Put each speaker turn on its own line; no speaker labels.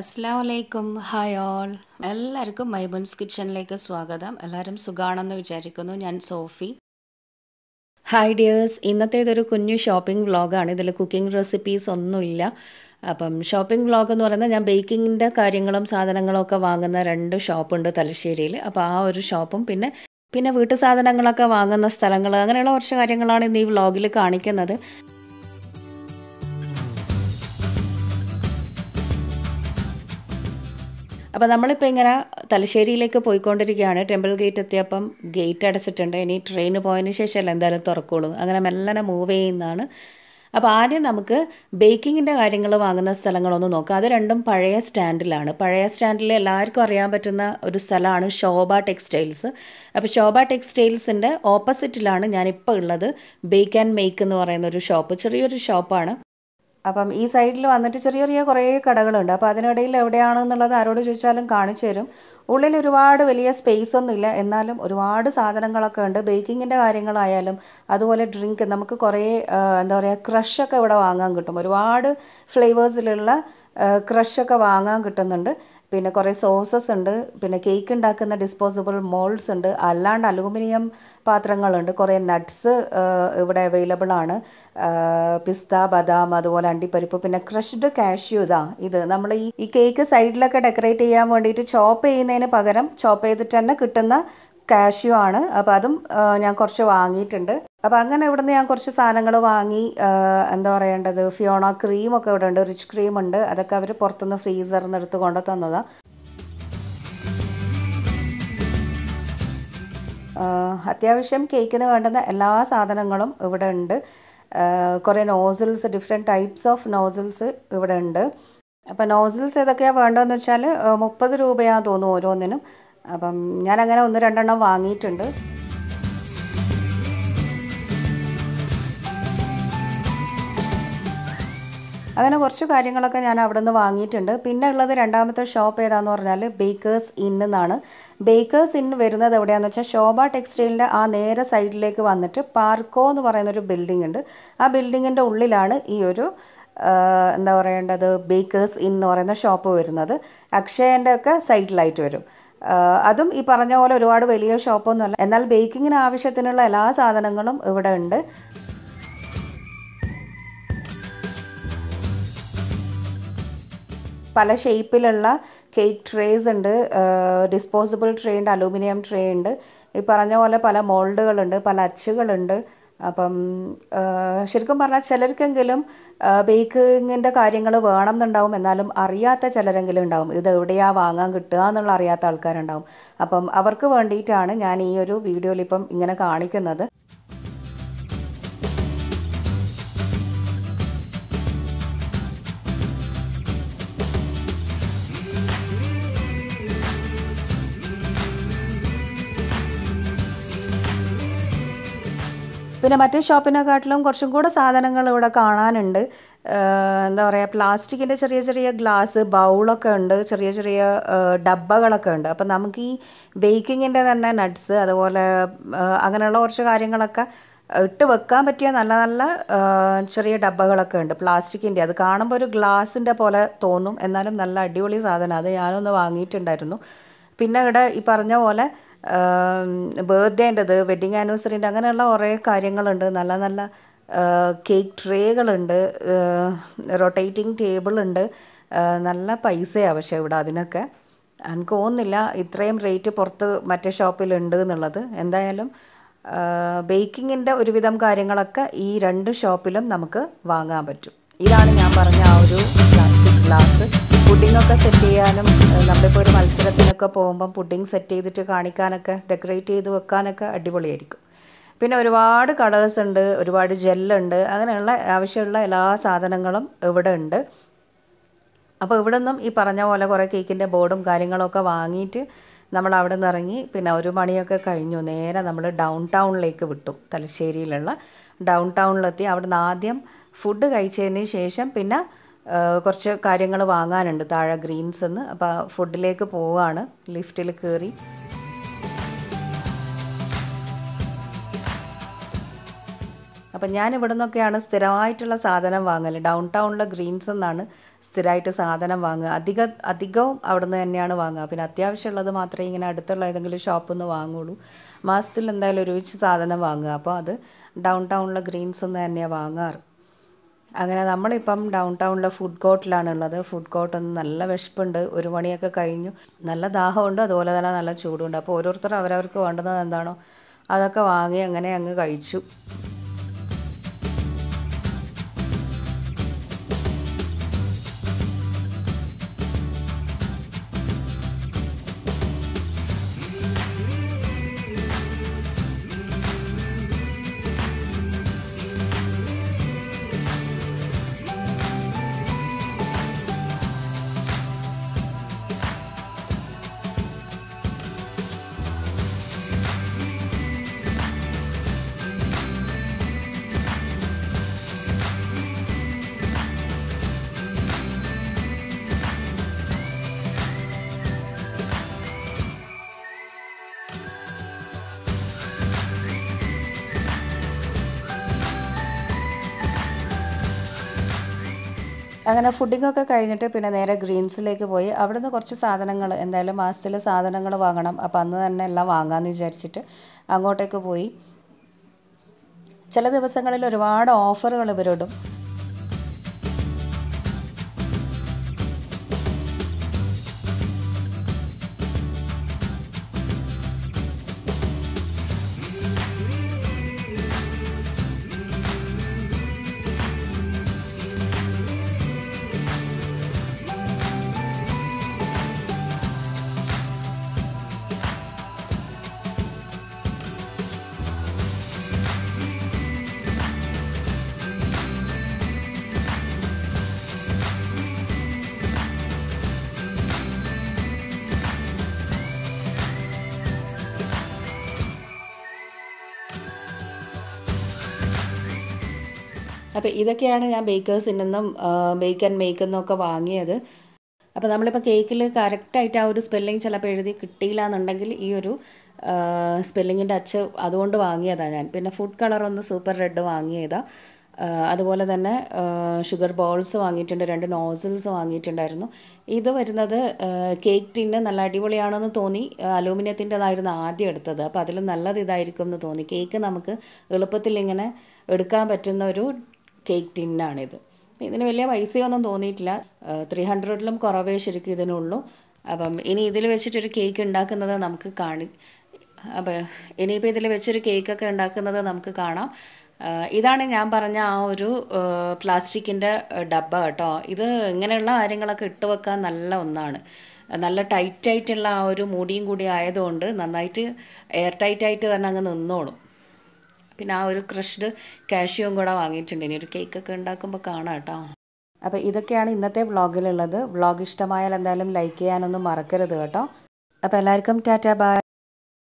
അസ്സാം വലൈക്കും hi all എല്ലാവർക്കും മൈബുൻസ് കിച്ചണിലേക്ക് സ്വാഗതം. എല്ലാവരും സുഖാണെന്ന് വിചാരിക്കുന്നു. ഞാൻ സോഫി. ഹായ് ഡിയേഴ്സ് ഇന്നത്തേതൊരു കുഞ്ഞു ഷോപ്പിംഗ് വ്ളോഗാണ് ഇതിൽ കുക്കിംഗ് റെസിപ്പീസ് ഒന്നുമില്ല. അപ്പം ഷോപ്പിംഗ് വ്ളോഗ് എന്ന് പറയുന്നത് ഞാൻ ബേക്കിങ്ങിന്റെ കാര്യങ്ങളും സാധനങ്ങളും ഒക്കെ വാങ്ങുന്ന രണ്ട് ഷോപ്പുണ്ട് തലശ്ശേരിയിൽ അപ്പോൾ ആ ഒരു ഷോപ്പും പിന്നെ പിന്നെ വീട്ടു സാധനങ്ങളൊക്കെ വാങ്ങുന്ന സ്ഥലങ്ങൾ അങ്ങനെയുള്ള കുറച്ച് കാര്യങ്ങളാണ് ഇന്ന് ഈ വ്ളോഗിൽ കാണിക്കുന്നത്. അപ്പോൾ നമ്മളിപ്പോൾ ഇങ്ങനെ തലശ്ശേരിയിലേക്ക് പോയിക്കൊണ്ടിരിക്കുകയാണ്. ടെമ്പിൾ ഗേറ്റ് എത്തിയപ്പം ഗേറ്റ് അടച്ചിട്ടുണ്ട്. ഇനി ട്രെയിൻ പോയതിന് ശേഷമല്ല എന്തായാലും തുറക്കുള്ളൂ. അങ്ങനെ മെല്ലനെ മൂവ് ചെയ്യുന്നതാണ്. അപ്പോൾ ആദ്യം നമുക്ക് ബേക്കിങ്ങിന്റെ കാര്യങ്ങൾ വാങ്ങുന്ന സ്ഥലങ്ങളൊന്ന് നോക്കാം. അത് രണ്ടും പഴയ സ്റ്റാൻഡിലാണ്. പഴയ സ്റ്റാൻഡിൽ എല്ലാവർക്കും അറിയാൻ പറ്റുന്ന ഒരു സ്ഥലമാണ് ശോഭ ടെക്സ്റ്റൈൽസ് അപ്പോൾ ശോഭ ടെക്സ്റ്റൈൽസിന്റെ ഓപ്പോസിറ്റിലാണ് ഞാനിപ്പോൾ ഉള്ളത്. ബേക്ക് ആൻഡ് മേക്ക് എന്ന് പറയുന്ന ഒരു ഷോപ്പ് ചെറിയൊരു ഷോപ്പാണ് അപ്പം ഈ സൈഡിൽ വന്നിട്ട് ചെറിയ ചെറിയ കുറേ കടകളുണ്ട്. അപ്പോൾ അതിനിടയിൽ എവിടെയാണെന്നുള്ളത് ആരോട് ചോദിച്ചാലും കാണിച്ചു തരും. ഉള്ളിൽ ഒരുപാട് വലിയ സ്പേസ് ഒന്നുമില്ല. എന്നാലും ഒരുപാട് സാധനങ്ങളൊക്കെ ഉണ്ട്. ബേക്കിങ്ങിന്റെ കാര്യങ്ങളായാലും അതുപോലെ ഡ്രിങ്ക് നമുക്ക് കുറേ എന്താ പറയുക ക്രഷൊക്കെ ഇവിടെ വാങ്ങാൻ കിട്ടും. ഒരുപാട് ഫ്ലേവേഴ്സിലുള്ള ക്രഷൊക്കെ വാങ്ങാൻ കിട്ടുന്നുണ്ട്. പിന്നെ കുറേ സോസസ് ഉണ്ട്. പിന്നെ കേക്ക് ഉണ്ടാക്കുന്ന ഡിസ്പോസിബിൾ മോൾഡ്സ് ഉണ്ട്. അല്ലാണ്ട് അലൂമിനിയം പാത്രങ്ങളുണ്ട്. കുറേ നട്ട്സ് ഇവിടെ അവൈലബിൾ ആണ്. പിസ്ത ബദാം അതുപോലെ അണ്ടിപ്പരിപ്പ് പിന്നെ ക്രഷ്ഡ് കാഷ്യൂ ഇതാ ഇത്. നമ്മൾ ഈ ഈ കേക്ക് സൈഡിലൊക്കെ ഡെക്കറേറ്റ് ചെയ്യാൻ വേണ്ടിയിട്ട് ചോപ്പ് ചെയ്യുന്നതിന് പകരം ചോപ്പ് ചെയ്തിട്ട് തന്നെ കിട്ടുന്ന കാഷ്യൂ ആണ്. അപ്പോൾ അതും ഞാൻ കുറച്ച് വാങ്ങിയിട്ടുണ്ട്. അപ്പോൾ അങ്ങനെ ഇവിടുന്ന് ഞാൻ കുറച്ച് സാധനങ്ങൾ വാങ്ങി എന്താ പറയേണ്ടത് ഫിയോണ ക്രീമൊക്കെ ഇവിടെ ഉണ്ട് റിച്ച് ക്രീം ഉണ്ട്. അതൊക്കെ അവർ പുറത്തുനിന്ന് ഫ്രീസറിൽ നിന്ന് എടുത്ത് കൊണ്ട് തന്നതാണ് അത്യാവശ്യം കേക്കിന് വേണ്ടുന്ന എല്ലാ സാധനങ്ങളും ഇവിടെ ഉണ്ട്. കുറേ nozzles different types of nozzles ഇവിടെ ഉണ്ട്. അപ്പോൾ നോസിൽസ് ഏതൊക്കെയാണ് വേണ്ടതെന്ന് വെച്ചാൽ മുപ്പത് രൂപയാണെന്ന് തോന്നുന്നു ഓരോന്നിനും. അപ്പം ഞാനങ്ങനെ ഒന്ന് രണ്ടെണ്ണം വാങ്ങിയിട്ടുണ്ട്. അങ്ങനെ കുറച്ച് കാര്യങ്ങളൊക്കെ ഞാൻ അവിടെ നിന്ന് വാങ്ങിയിട്ടുണ്ട്. പിന്നെ ഉള്ളത് രണ്ടാമത്തെ ഷോപ്പ് ഏതാന്ന് പറഞ്ഞാൽ ബേക്കേഴ്സ് ഇൻ എന്നാണ്. ബേക്കേഴ്സ് ഇൻ വരുന്നത് എവിടെയാണെന്ന് വെച്ചാൽ ശോഭ ടെക്സ്റ്റൈലിന്റെ ആ നേരെ സൈഡിലേക്ക് വന്നിട്ട് പാർക്കോ എന്ന് പറയുന്നൊരു ബിൽഡിംഗ് ഉണ്ട്. ആ ബിൽഡിങ്ങിന്റെ ഉള്ളിലാണ് ഈ ഒരു എന്താ പറയേണ്ടത്? ബേക്കേഴ്സ് ഇൻ എന്ന് പറയുന്ന ഷോപ്പ് വരുന്നത്. അക്ഷയന്റെ ഒക്കെ സൈഡിലായിട്ട് വരും. അതും ഈ പറഞ്ഞ പോലെ ഒരുപാട് വലിയ ഷോപ്പൊന്നുമല്ല എന്നാൽ ബേക്കിങ്ങിന് ആവശ്യത്തിനുള്ള എല്ലാ സാധനങ്ങളും ഇവിടെ ഉണ്ട്. പല ഷേപ്പിലുള്ള കേക്ക് ട്രേസ് ഉണ്ട്. ഡിസ്പോസിബിൾ ട്രേ ഉണ്ട് അലൂമിനിയം ട്രേ ഉണ്ട്. ഈ പറഞ്ഞ പോലെ പല മോൾഡുകളുണ്ട് പല അച്ചുകളുണ്ട്. അപ്പം ശരിക്കും പറഞ്ഞാൽ ചിലർക്കെങ്കിലും ബേക്കിങ്ങിന്റെ കാര്യങ്ങൾ വേണം എന്നുണ്ടാവും എന്നാലും അറിയാത്ത ചിലരെങ്കിലും ഉണ്ടാവും. ഇത് എവിടെയാണ് വാങ്ങാൻ കിട്ടുക എന്നുള്ള അറിയാത്ത ആൾക്കാരുണ്ടാവും. അപ്പം അവർക്ക് വേണ്ടിയിട്ടാണ് ഞാൻ ഈ ഒരു വീഡിയോയിൽ ഇപ്പം ഇങ്ങനെ കാണിക്കുന്നത്. പിന്നെ മറ്റേ ഷോപ്പിനെക്കാട്ടിലും കുറച്ചും കൂടെ സാധനങ്ങൾ ഇവിടെ കാണാനുണ്ട്. എന്താ പറയുക പ്ലാസ്റ്റിക്കിന്റെ ചെറിയ ചെറിയ ഗ്ലാസ് ബൗളൊക്കെ ഉണ്ട് ചെറിയ ചെറിയ ഡബ്ബകളൊക്കെ ഉണ്ട്. അപ്പം നമുക്ക് ഈ ബേക്കിങ്ങിന്റെ തന്നെ നട്ട്സ് അതുപോലെ അങ്ങനെയുള്ള കുറച്ച് കാര്യങ്ങളൊക്കെ ഇട്ട് വെക്കാൻ പറ്റിയ നല്ല നല്ല ചെറിയ ഡബ്ബകളൊക്കെ ഉണ്ട് പ്ലാസ്റ്റിക്കിന്റെ അത് കാണുമ്പോൾ ഒരു ഗ്ലാസിന്റെ പോലെ തോന്നും. എന്നാലും നല്ല അടിപൊളി സാധനം. അത് ഞാനൊന്ന് വാങ്ങിയിട്ടുണ്ടായിരുന്നു. പിന്നെ ഇവിടെ ഈ പറഞ്ഞ പോലെ ബർത്ത്ഡേന്റെത് വെഡിങ് ആനിവേഴ്സറിന്റെ അങ്ങനെയുള്ള കുറേ കാര്യങ്ങളുണ്ട്. നല്ല നല്ല കേക്ക് ട്രേകളുണ്ട് റൊട്ടേറ്റിംഗ് ടേബിളുണ്ട് നല്ല പൈസയാണ് പക്ഷേ ഇവിടെ അതിനൊക്കെ. എനിക്ക് തോന്നുന്നില്ല ഇത്രയും റേറ്റ് പുറത്ത് മറ്റേ ഷോപ്പിലുണ്ട് എന്നുള്ളത്. എന്തായാലും ബേക്കിങ്ങിന്റെ ഒരുവിധം കാര്യങ്ങളൊക്കെ ഈ രണ്ട് ഷോപ്പിലും നമുക്ക് വാങ്ങാൻ പറ്റും. ഇതാണ് ഞാൻ പറഞ്ഞ ആ ഒരു പ്ലാസ്റ്റിക് ഗ്ലാസ് പുഡിങ്ങൊക്കെ സെറ്റ് ചെയ്യാനും നമ്മളിപ്പോൾ ഒരു മത്സരത്തിനൊക്കെ പോകുമ്പം പുഡിങ് സെറ്റ് ചെയ്തിട്ട് കാണിക്കാനൊക്കെ ഡെക്കറേറ്റ് ചെയ്ത് വെക്കാനൊക്കെ അടിപൊളിയായിരിക്കും. പിന്നെ ഒരുപാട് കളേഴ്സ് ഉണ്ട് ഒരുപാട് ജെല്ലുണ്ട് അങ്ങനെയുള്ള ആവശ്യമുള്ള എല്ലാ സാധനങ്ങളും ഇവിടെ ഉണ്ട്. അപ്പോൾ ഇവിടെ നിന്നും ഈ പറഞ്ഞ പോലെ കുറേ കേക്കിന്റെ ബോർഡും കാര്യങ്ങളൊക്കെ വാങ്ങിയിട്ട് നമ്മൾ അവിടെ നിന്ന് ഇറങ്ങി പിന്നെ ഒരു മണിയൊക്കെ കഴിഞ്ഞു. നേരെ നമ്മൾ ഡൗൺ ടൗണിലേക്ക് വിട്ടു. തലശ്ശേരിയിലുള്ള ഡൗൺ ടൗണിലെത്തി അവിടെ നിന്ന് ആദ്യം ഫുഡ് കഴിച്ചതിന് ശേഷം പിന്നെ കുറച്ച് കാര്യങ്ങൾ വാങ്ങാനുണ്ട്. താഴെ ഗ്രീൻസ് എന്ന്. അപ്പോൾ ഫുഡിലേക്ക് പോവുകയാണ് ലിഫ്റ്റിൽ കയറി അപ്പം ഞാൻ ഇവിടെ നിന്നൊക്കെയാണ് സ്ഥിരമായിട്ടുള്ള സാധനം വാങ്ങൽ ഡൗൺ ടൗണിലെ ഗ്രീൻസ് എന്നാണ് സ്ഥിരമായിട്ട് സാധനം വാങ്ങുക. അധിക അധികവും അവിടുന്ന് തന്നെയാണ് വാങ്ങുക. പിന്നെ അത്യാവശ്യമുള്ളത് മാത്രമേ ഇങ്ങനെ അടുത്തുള്ള ഏതെങ്കിലും ഷോപ്പിൽ നിന്ന് വാങ്ങുള്ളൂ. മാസത്തിൽ എന്തായാലും ഒരുമിച്ച് സാധനം വാങ്ങുക. അപ്പോൾ അത് ഡൗൺ ടൗണിലെ ഗ്രീൻസ് എന്ന് തന്നെയാണ് വാങ്ങാറ്. അങ്ങനെ നമ്മളിപ്പം ഡൗൺ ടൗണിലെ ഫുഡ് കോർട്ടിലാണ് ഉള്ളത് ഫുഡ് കോർട്ട് നല്ല വിശപ്പുണ്ട്. ഒരു മണിയൊക്കെ കഴിഞ്ഞു. നല്ല ദാഹമുണ്ട്. അതുപോലെ തന്നെ നല്ല ചൂടുണ്ട്. അപ്പോൾ ഓരോരുത്തർ അവരവർക്ക് വേണ്ടുന്നത് എന്താണോ അതൊക്കെ വാങ്ങി അങ്ങനെ അങ്ങ് കഴിച്ചു. അങ്ങനെ ഫുഡിങ്ങൊക്കെ കഴിഞ്ഞിട്ട് പിന്നെ നേരെ ഗ്രീൻസിലേക്ക് പോയി. അവിടുന്ന് കുറച്ച് സാധനങ്ങൾ എന്തായാലും മാസത്തിൽ സാധനങ്ങൾ വാങ്ങണം. അപ്പോൾ അന്ന് തന്നെ എല്ലാം വാങ്ങാമെന്ന് വിചാരിച്ചിട്ട് അങ്ങോട്ടേക്ക് പോയി. ചില ദിവസങ്ങളിൽ ഒരുപാട് ഓഫറുകൾ ഇവരിടും. അപ്പോൾ ഇതൊക്കെയാണ് ഞാൻ ബേക്കേഴ്സിൽ നിന്നും ബേക്ക് ആൻഡ് മേക്ക് എന്നൊക്കെ വാങ്ങിയത്. അപ്പോൾ നമ്മളിപ്പോൾ കേക്കിൽ കറക്റ്റായിട്ട് ആ ഒരു സ്പെല്ലിംഗ് ചിലപ്പോൾ എഴുതി കിട്ടിയില്ല എന്നുണ്ടെങ്കിൽ ഈ ഒരു സ്പെല്ലിങ്ങിന്റെ അച്ച് അതുകൊണ്ട് വാങ്ങിയതാണ് ഞാൻ. പിന്നെ ഫുഡ് കളർ ഒന്ന് സൂപ്പർ റെഡ് വാങ്ങിയതാണ് അതുപോലെ തന്നെ ഷുഗർ ബോൾസ് വാങ്ങിയിട്ടുണ്ട് രണ്ട് നോസിൽസ് വാങ്ങിയിട്ടുണ്ടായിരുന്നു. ഇത് വരുന്നത് കേക്ക് ടിന്ന് നല്ല അടിപൊളിയാണെന്ന് തോന്നി അലൂമിനിയത്തിന്റെതായിരുന്നു ആദ്യം എടുത്തത്. അപ്പോൾ അതിൽ നല്ലത് ഇതായിരിക്കും എന്ന് തോന്നി. കേക്ക് നമുക്ക് എളുപ്പത്തിൽ ഇങ്ങനെ എടുക്കാൻ പറ്റുന്ന ഒരു കേക്ക് ടിന്നാണിത് ഇതിന് വലിയ പൈസയൊന്നും തോന്നിയിട്ടില്ല. ത്രീ ഹൺഡ്രഡിലും കുറവേ ശരിക്കും ഇതിനുള്ളൂ. അപ്പം ഇനി ഇതിൽ വെച്ചിട്ടൊരു കേക്ക് ഉണ്ടാക്കുന്നത് നമുക്ക് കാണി അപ്പോൾ ഇനിയിപ്പോൾ ഇതിൽ വെച്ചൊരു കേക്കൊക്കെ ഉണ്ടാക്കുന്നത് നമുക്ക് കാണാം. ഇതാണ് ഞാൻ പറഞ്ഞ ആ ഒരു പ്ലാസ്റ്റിക്കിന്റെ ഡബ്ബ കേട്ടോ. ഇത് ഇങ്ങനെയുള്ള കാര്യങ്ങളൊക്കെ ഇട്ട് വെക്കാൻ നല്ല ഒന്നാണ്. നല്ല ടൈറ്റായിട്ടുള്ള ആ ഒരു മുടിയും കൂടി ആയതുകൊണ്ട് നന്നായിട്ട് എയർ ടൈറ്റായിട്ട് തന്നെ അങ്ങ് നിന്നോളും. പിന്നെ ആ ഒരു ക്രഷ്ഡ് കാഷ്യൂം കൂടെ വാങ്ങിയിട്ടുണ്ട്. ഇനി ഒരു കേക്കൊക്കെ ഉണ്ടാക്കുമ്പോൾ കാണാം കേട്ടോ. അപ്പോൾ ഇതൊക്കെയാണ് ഇന്നത്തെ വ്ളോഗിലുള്ളത്. വ്ളോഗ് ഇഷ്ടമായാൽ എന്തായാലും ലൈക്ക് ചെയ്യാനൊന്നും മറക്കരുത് കേട്ടോ. അപ്പോൾ എല്ലാവർക്കും ടാറ്റാ ബൈ.